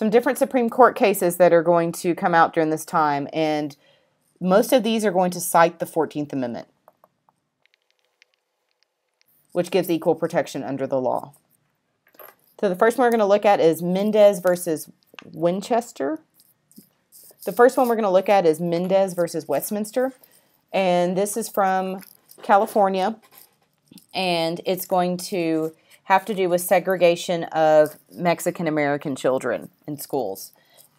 some different Supreme Court cases that are going to come out during this time, and most of these are going to cite the 14th Amendment, which gives equal protection under the law. So the first one we're going to look at is Mendez versus Winchester. The first one we're going to look at is Mendez versus Westminster, and this is from California, and it's going to have to do with segregation of Mexican American children in schools.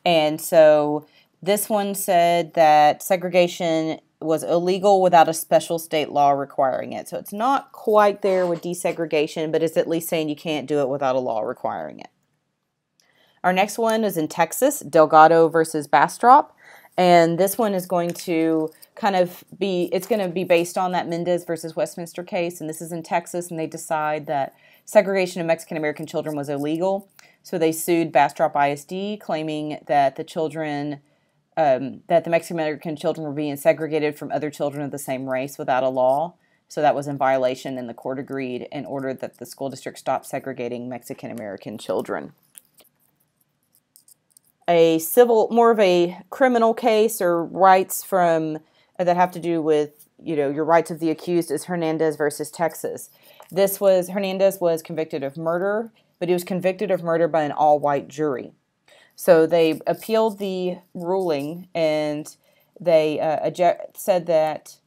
And so this one said that segregation was illegal without a special state law requiring it. So it's not quite there with desegregation, but it's at least saying you can't do it without a law requiring it. Our next one is in Texas, Delgado versus Bastrop. And this one is going to kind of be, it's going to be based on that Mendez versus Westminster case. And this is in Texas, and they decide that segregation of Mexican American children was illegal. So they sued Bastrop ISD, claiming that the children, um, that the Mexican American children were being segregated from other children of the same race without a law. So that was in violation, and the court agreed and ordered that the school district stop segregating Mexican American children. A civil, more of a criminal case or rights from that have to do with you know your rights of the accused is Hernandez versus Texas. This was Hernandez was convicted of murder, but he was convicted of murder by an all-white jury. So they appealed the ruling and they uh, said that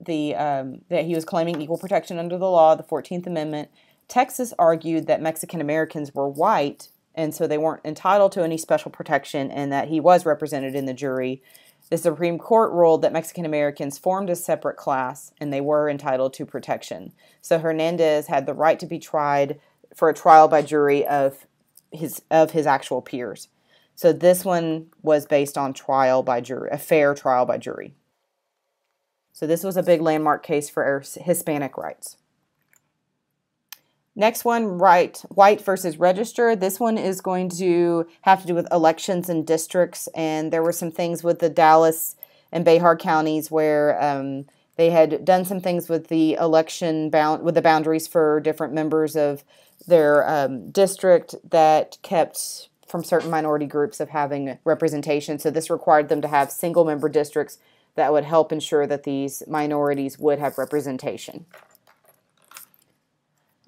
the um, that he was claiming equal protection under the law, the Fourteenth Amendment. Texas argued that Mexican Americans were white and so they weren't entitled to any special protection, and that he was represented in the jury. The Supreme Court ruled that Mexican Americans formed a separate class and they were entitled to protection. So Hernandez had the right to be tried for a trial by jury of his of his actual peers. So this one was based on trial by jury, a fair trial by jury. So this was a big landmark case for Hispanic rights. Next one, right, White versus Regester. This one is going to have to do with elections and districts, and there were some things with the Dallas and Bexar counties where um, they had done some things with the election bound with the boundaries for different members of their um, district that kept from certain minority groups of having representation. So this required them to have single member districts that would help ensure that these minorities would have representation.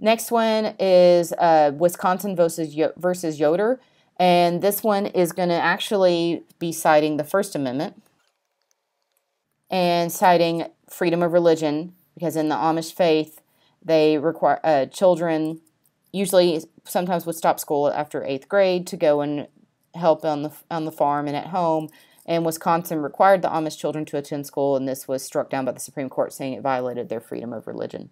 Next one is uh, Wisconsin versus, versus Yoder. And this one is going to actually be citing the First Amendment and citing freedom of religion because in the Amish faith, they require uh, children usually sometimes would stop school after eighth grade to go and help on the on the farm and at home. And Wisconsin required the Amish children to attend school, and this was struck down by the Supreme Court, saying it violated their freedom of religion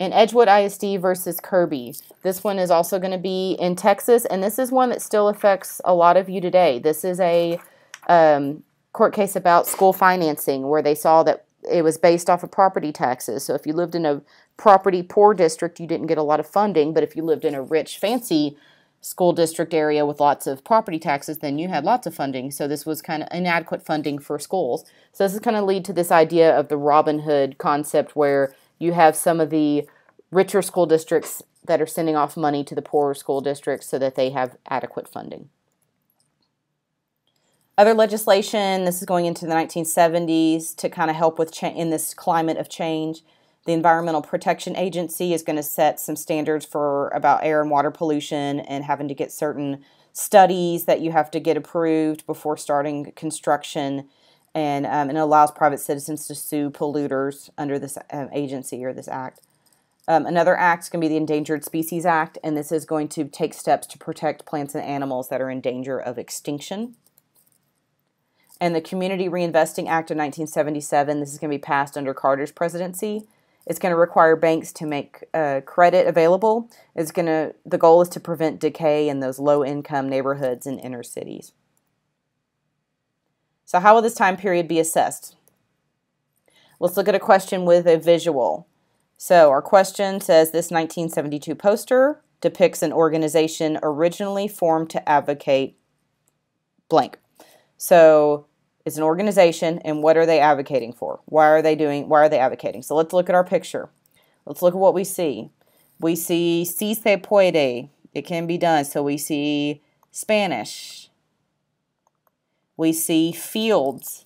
and Edgewood ISD versus Kirby. This one is also going to be in Texas, and this is one that still affects a lot of you today. This is a um, court case about school financing where they saw that it was based off of property taxes. So if you lived in a property poor district, you didn't get a lot of funding, but if you lived in a rich, fancy school district area with lots of property taxes, then you had lots of funding. So this was kind of inadequate funding for schools. So this is kind of lead to this idea of the Robin Hood concept where you have some of the richer school districts that are sending off money to the poorer school districts so that they have adequate funding. Other legislation, this is going into the 1970s to kind of help with cha- in this climate of change. The Environmental Protection Agency is going to set some standards for about air and water pollution and having to get certain studies that you have to get approved before starting construction and, um, and it allows private citizens to sue polluters under this um, agency or this act. Um, another act is going to be the Endangered Species Act, and this is going to take steps to protect plants and animals that are in danger of extinction. And the Community Reinvesting Act of 1977, this is going to be passed under Carter's presidency. It's going to require banks to make uh, credit available. It's going to the goal is to prevent decay in those low income neighborhoods and inner cities. So, how will this time period be assessed? Let's look at a question with a visual. So, our question says this 1972 poster depicts an organization originally formed to advocate blank. So, it's an organization, and what are they advocating for? Why are they doing? Why are they advocating? So, let's look at our picture. Let's look at what we see. We see si se puede. It can be done. So, we see Spanish. We see fields,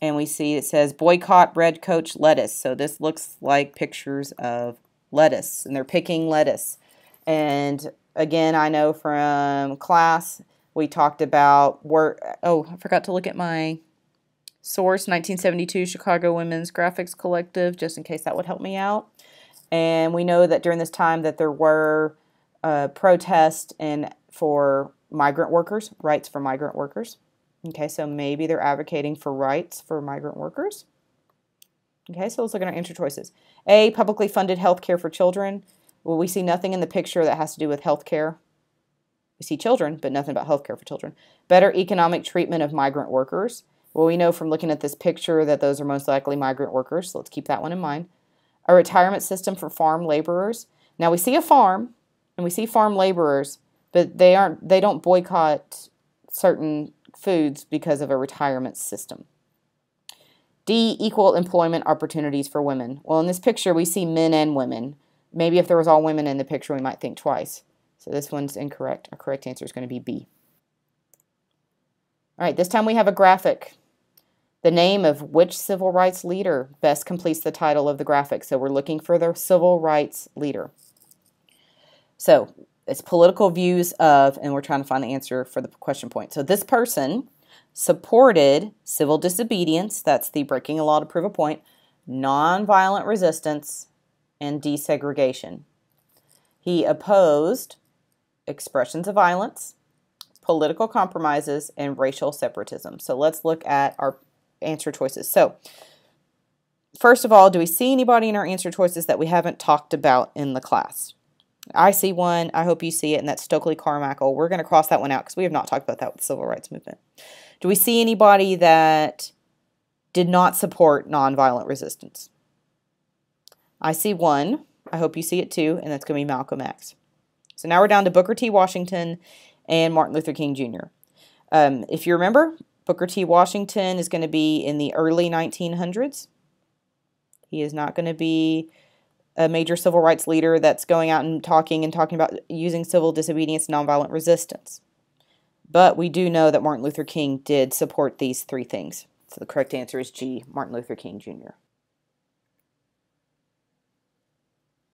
and we see it says boycott red coach lettuce. So this looks like pictures of lettuce, and they're picking lettuce. And again, I know from class we talked about work. Oh, I forgot to look at my source 1972 Chicago Women's Graphics Collective, just in case that would help me out. And we know that during this time that there were uh, protests and for migrant workers, rights for migrant workers. Okay, so maybe they're advocating for rights for migrant workers. Okay, so let's look at our answer choices. A, publicly funded health care for children. Well, we see nothing in the picture that has to do with health care. We see children, but nothing about health care for children. Better economic treatment of migrant workers. Well, we know from looking at this picture that those are most likely migrant workers, so let's keep that one in mind. A retirement system for farm laborers. Now we see a farm and we see farm laborers, but they aren't they don't boycott certain foods because of a retirement system. D, equal employment opportunities for women. Well, in this picture, we see men and women. Maybe if there was all women in the picture, we might think twice. So this one's incorrect. Our correct answer is going to be B. All right, this time we have a graphic. The name of which civil rights leader best completes the title of the graphic. So we're looking for the civil rights leader. So it's political views of, and we're trying to find the answer for the question point. So this person supported civil disobedience, that's the breaking a law to prove a point, nonviolent resistance, and desegregation. He opposed expressions of violence, political compromises, and racial separatism. So let's look at our answer choices. So, first of all, do we see anybody in our answer choices that we haven't talked about in the class? I see one. I hope you see it, and that's Stokely Carmichael. We're going to cross that one out because we have not talked about that with the civil rights movement. Do we see anybody that did not support nonviolent resistance? I see one. I hope you see it too, and that's going to be Malcolm X. So now we're down to Booker T. Washington and Martin Luther King Jr. Um, if you remember, Booker T. Washington is going to be in the early 1900s. He is not going to be a major civil rights leader that's going out and talking and talking about using civil disobedience and nonviolent resistance. But we do know that Martin Luther King did support these three things. So the correct answer is G, Martin Luther King Jr.